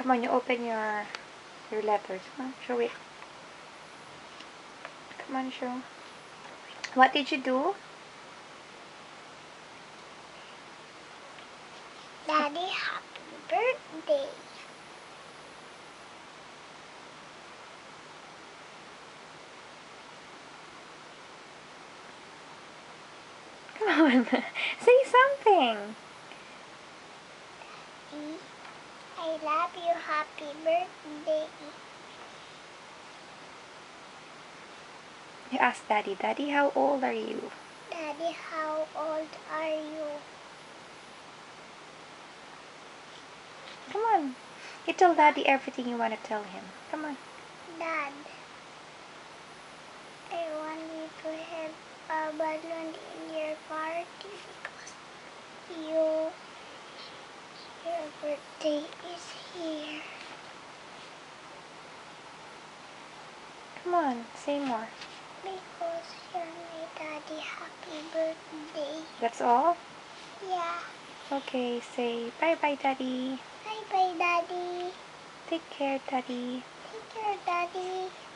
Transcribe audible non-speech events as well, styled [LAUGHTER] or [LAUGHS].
Come on, you open your your letters. Come on, show it. Come on, show. What did you do? Daddy, happy birthday. Come on, [LAUGHS] say something. Daddy, I love you. Happy birthday. You ask Daddy. Daddy, how old are you? Daddy, how old are you? Come on. You tell Daddy everything you want to tell him. Come on. Dad, I want you to have a balloon in your party because you, your birthday is here. Come on, say more. Because you're my daddy. Happy birthday. That's all? Yeah. Okay, say bye-bye, Daddy. Bye bye, daddy. Take care, Daddy. Take care, daddy.